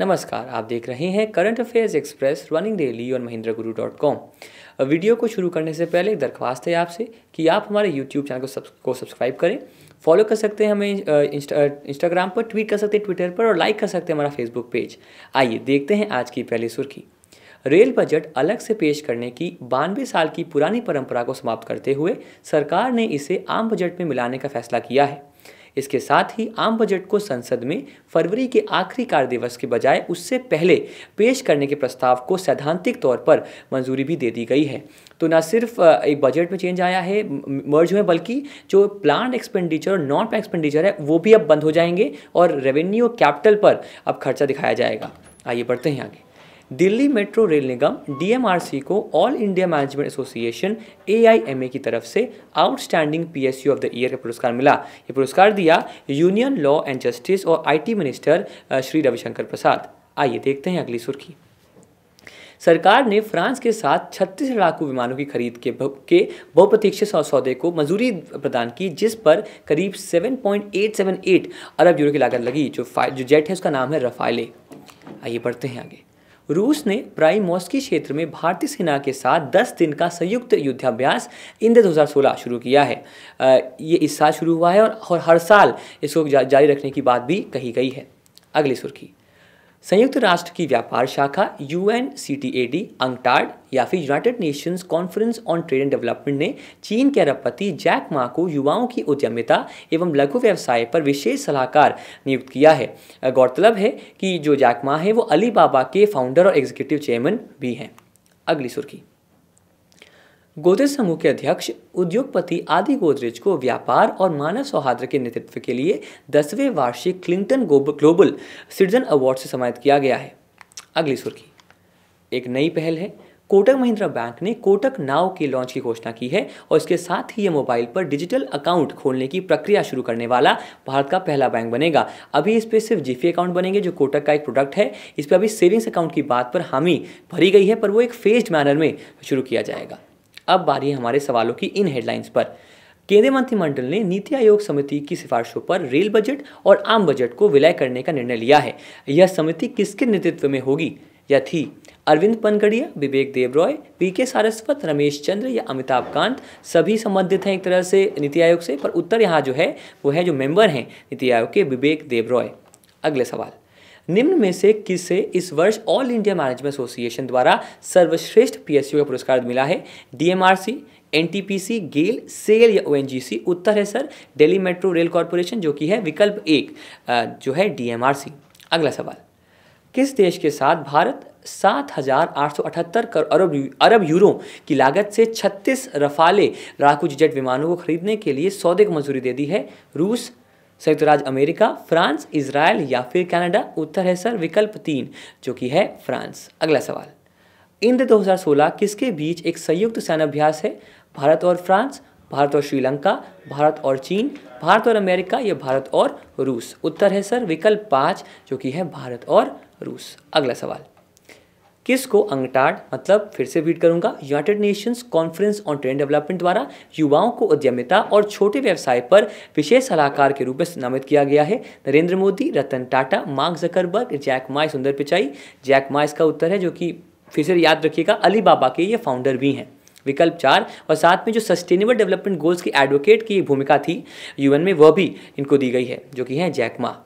नमस्कार आप देख रहे हैं current affairs express running daily और महिंद्रा गुरु डॉट कॉम वीडियो को शुरू करने से पहले एक दरख्वास्त है आपसे कि आप हमारे यूट्यूब चैनल को सबको सब्सक्राइब करें फॉलो कर सकते हैं हमें इंस्टा, इंस्टाग्राम पर ट्वीट कर सकते हैं ट्विटर पर और लाइक कर सकते हैं हमारा फेसबुक पेज आइए देखते हैं आज की पहली सुर्खी। रेल बजट अलग से पेश करने की बानवे साल की पुरानी परंपरा को समाप्त करते हुए सरकार ने इसे आम बजट में मिलाने का फैसला किया है। इसके साथ ही आम बजट को संसद में फरवरी के आखिरी कार्य दिवस के बजाय उससे पहले पेश करने के प्रस्ताव को सैद्धांतिक तौर पर मंजूरी भी दे दी गई है। तो न सिर्फ़ एक बजट में चेंज आया है मर्ज में बल्कि जो प्लान एक्सपेंडिचर और नॉन प्लान एक्सपेंडिचर है, वो भी अब बंद हो जाएँगे और रेवेन्यू कैपिटल पर अब खर्चा दिखाया जाएगा। आइए बढ़ते हैं आगे। दिल्ली मेट्रो रेल निगम डीएमआरसी को All India management association AIMA की तरफ़ से outstanding PSU of the year का पुरस्कार मिला। ये पुरस्कार दिया यूनियन लॉ एंड जस्टिस और आईटी मिनिस्टर श्री रविशंकर प्रसाद। आइए देखते हैं अगली सुर्खी। सरकार ने फ्रांस के साथ 36 लड़ाकू विमानों की खरीद के के बहुप्रतीक्षित सौदे को मंजूरी प्रदान की, जिस पर करीब 7.878 अरब यूरो की लागत लगी, जो जो जेट है उसका नाम है रफाइले आइए बढ़ते हैं आगे। रूस ने प्राइमोस्की क्षेत्र में भारतीय सेना के साथ 10 दिन का संयुक्त युद्धाभ्यास इंद्र 2016 शुरू किया है। ये इस साल शुरू हुआ है और हर साल इसको जारी रखने की बात भी कही गई है। अगली सुर्खी। संयुक्त राष्ट्र की व्यापार शाखा U N C T A D UNCTAD, या फिर United Nations conference on trade and development ने चीन के अरबपति जैक मा को युवाओं की उद्यमिता एवं लघु व्यवसाय पर विशेष सलाहकार नियुक्त किया है। गौरतलब है कि जो जैक मा है, वो अली बाबा के फाउंडर और एग्जीक्यूटिव चेयरमैन भी हैं। अगली सुर्खी। गोदरेज समूह के अध्यक्ष, उद्योगपति आदि गोदरेज को व्यापार और मानव सौहार्द के नेतृत्व के लिए दसवें वार्षिक क्लिंटन ग्लोबल सिटीजन अवार्ड से सम्मानित किया गया है। अगली सुर्खी। एक नई पहल है। कोटक महिंद्रा बैंक ने कोटक नाव के लॉन्च की घोषणा की है और इसके साथ ही ये मोबाइल पर डिजिटल अकाउंट खोलने की प्रक्रिया शुरू करने वाला भारत का पहला बैंक बनेगा। अभी इस पर सिर्फ़ जीफी अकाउंट बनेंगे जो कोटक का एक प्रोडक्ट है। इस पर अभी सेविंग्स अकाउंट की बात पर हामी भरी गई है, पर वो एक फेस्ड मैनर में शुरू किया जाएगा। अब बारी हमारे सवालों की इन हेडलाइंस पर। केंद्रीय मंत्रिमंडल ने नीति आयोग समिति की सिफारिशों पर रेल बजट और आम बजट को विलय करने का निर्णय लिया है। यह समिति किसके नेतृत्व में होगी? या थी अरविंद पनगड़िया, विवेक देवरॉय, पी के सारस्वत, रमेश चंद्र या अमिताभ कांत। सभी संबंधित हैं एक तरह से नीति आयोग से, पर उत्तर यहाँ जो है, वो है जो मेंबर हैं नीति आयोग के विवेक देवरॉय। अगले सवाल। निम्न में से किसे इस वर्ष ऑल इंडिया मैनेजमेंट एसोसिएशन द्वारा सर्वश्रेष्ठ पीएसयू का पुरस्कार मिला है? डीएमआरसी, एनटीपीसी, गेल, सेल या ओएनजीसी? उत्तर है sir, Delhi metro rail corporation, जो कि है विकल्प एक जो है डीएमआरसी। अगला सवाल। किस देश के साथ भारत सात हज़ार आठ सौ अठहत्तर अरब अरब यूरो की लागत से छत्तीस रफाले लड़ाकू जेट विमानों को खरीदने के लिए सौदे को मंजूरी दे दी है? रूस संयुक्त राज्य अमेरिका, फ्रांस इसराइल या फिर कनाडा? उत्तर है सर विकल्प तीन, जो कि है फ्रांस। अगला सवाल। इंद्र 2016 किसके बीच एक संयुक्त सैन्य अभ्यास है? भारत और फ्रांस, भारत और श्रीलंका, भारत और चीन, भारत और अमेरिका या भारत और रूस? उत्तर है सर विकल्प पाँच, जो कि है भारत और रूस। अगला सवाल। किसको अंगटाड मतलब फिर से रीड करूँगा United Nations conference on train development द्वारा युवाओं को उद्यमिता और छोटे व्यवसाय पर विशेष सलाहकार के रूप में नामित किया गया है। Narendra Modi, Ratan Tata, Mark Zuckerberg, Jack Ma Sundar Pichai. Jack मा इसका उत्तर है जो कि फिर से याद रखिएगा अली बाबा के ये फाउंडर भी हैं। विकल्प चार, और साथ में जो सस्टेनेबल डेवलपमेंट गोल्स की एडवोकेट की भूमिका थी यूएन में वह भी इनको दी गई है, जो कि है जैक मा।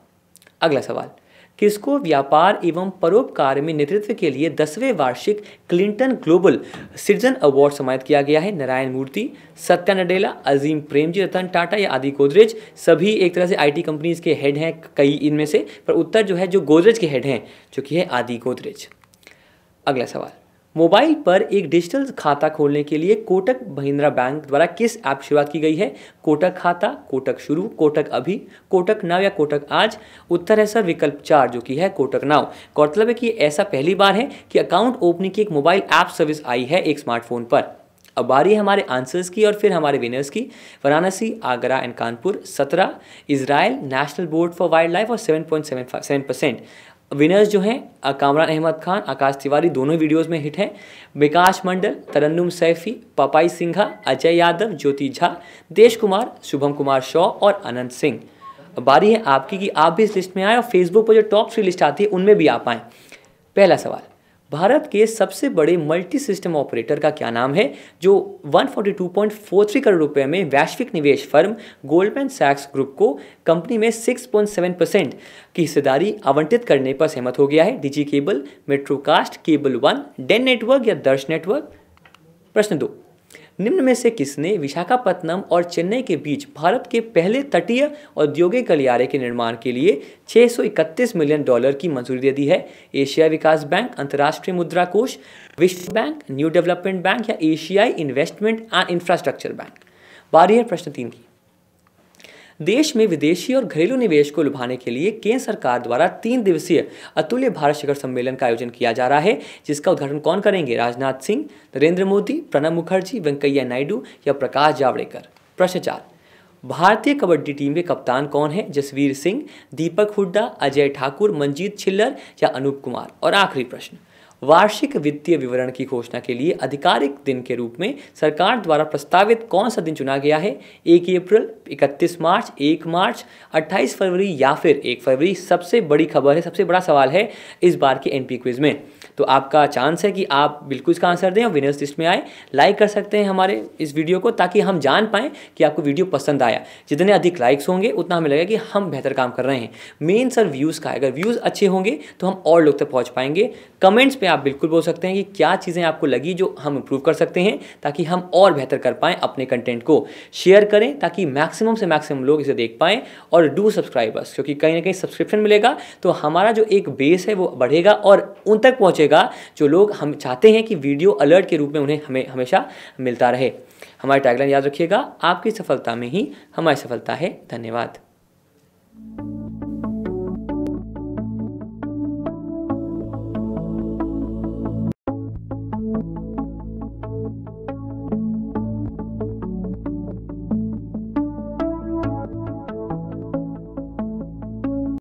अगला सवाल। किसको व्यापार एवं परोपकार में नेतृत्व के लिए दसवें वार्षिक क्लिंटन ग्लोबल सिटीजन अवार्ड सम्मानित किया गया है? नारायण मूर्ति, सत्या नडेला, अजीम प्रेमजी, रतन टाटा या आदि गोदरेज? सभी एक तरह से आईटी कंपनीज़ के हेड हैं, कई इनमें से, पर उत्तर जो है, जो गोदरेज के हेड हैं, जो कि है आदि गोदरेज। अगला सवाल। मोबाइल पर एक डिजिटल खाता खोलने के लिए कोटक महिंद्रा बैंक द्वारा किस ऐप शुरुआत की गई है? कोटक खाता, कोटक शुरू, कोटक अभी, कोटक नाव या कोटक आज? उत्तर है, सर, विकल्प चार, जो कि है कोटक नाव गौरतलब है कि ऐसा पहली बार है कि अकाउंट ओपनिंग की एक मोबाइल ऐप सर्विस आई है एक स्मार्टफ़ोन पर। अब बारी है हमारे आंसर्स की और फिर हमारे विनर्स की। वाराणसी, आगरा एंड कानपुर, सत्रह Israel national board for wildlife और seven point seven seven percent winners जो हैं कामरान अहमद खान, आकाश तिवारी, दोनों वीडियोस में हिट हैं। विकास मंडल, तरन्नुम सैफी, पपाई सिंघा, अजय यादव, ज्योति झा, देश कुमार, शुभम कुमार शॉ और अनंत सिंह। बारी है आपकी कि आप भी इस लिस्ट में आएँ और फेसबुक पर जो टॉप थ्री लिस्ट आती है, उनमें भी आप आएँ। पहला सवाल भारत के सबसे बड़े मल्टी सिस्टम ऑपरेटर का क्या नाम है, जो 142.43 करोड़ रुपए में वैश्विक निवेश फर्म गोल्डमैन सैक्स ग्रुप को कंपनी में 6.7 परसेंट की हिस्सेदारी आवंटित करने पर सहमत हो गया है। Digi cable Metrocast cable one Den network या दर्श नेटवर्क प्रश्न दो। निम्न में से किसने विशाखापत्तनम और चेन्नई के बीच भारत के पहले तटीय औद्योगिक गलियारे के निर्माण के लिए 631 मिलियन डॉलर की मंजूरी दे दी है? एशिया विकास बैंक, अंतर्राष्ट्रीय मुद्रा कोष विश्व बैंक, न्यू डेवलपमेंट बैंक या एशियाई इन्वेस्टमेंट एंड इंफ्रास्ट्रक्चर बैंक? बारी है प्रश्न तीन की। देश में विदेशी और घरेलू निवेश को लुभाने के लिए केंद्र सरकार द्वारा तीन दिवसीय अतुल्य भारत शिखर सम्मेलन का आयोजन किया जा रहा है, जिसका उद्घाटन कौन करेंगे? राजनाथ सिंह, नरेंद्र मोदी, प्रणब मुखर्जी, वेंकैया नायडू या प्रकाश जावड़ेकर? प्रश्न चार। भारतीय कबड्डी टीम के कप्तान कौन है? जसवीर सिंह, दीपक हुड्डा, अजय ठाकुर, मंजीत छिल्लर या अनूप कुमार? और आखिरी प्रश्न। वार्षिक वित्तीय विवरण की घोषणा के लिए आधिकारिक दिन के रूप में सरकार द्वारा प्रस्तावित कौन सा दिन चुना गया है? एक अप्रैल, इकतीस मार्च, एक मार्च 28 फरवरी या फिर एक फरवरी? सबसे बड़ी खबर है, सबसे बड़ा सवाल है इस बार के एनपी क्विज में। तो आपका चांस है कि आप बिल्कुल इसका आंसर दें और विनर्स लिस्ट में आए। लाइक कर सकते हैं हमारे इस वीडियो को ताकि हम जान पाएँ कि आपको वीडियो पसंद आया। जितने अधिक लाइक्स होंगे, उतना हमें लगेगा कि हम बेहतर काम कर रहे हैं। मेन सर व्यूज़ का अगर व्यूज़ अच्छे होंगे तो हम और लोग तक पहुँच पाएँगे। कमेंट्स पे आप बिल्कुल बोल सकते हैं कि क्या चीज़ें आपको लगी जो हम इम्प्रूव कर सकते हैं ताकि हम और बेहतर कर पाएँ अपने कंटेंट को। शेयर करें ताकि मैक्सिमम से मैक्सिमम लोग इसे देख पाएँ और डू सब्सक्राइबर्स क्योंकि कहीं ना कहीं सब्सक्रिप्शन मिलेगा तो हमारा जो एक बेस है वो बढ़ेगा और उन तक पहुँचेगा जो लोग हम चाहते हैं कि वीडियो अलर्ट के रूप में उन्हें हमें, हमेशा मिलता रहे। हमारी टैगलाइन याद रखिएगा, आपकी सफलता में ही हमारी सफलता है। धन्यवाद।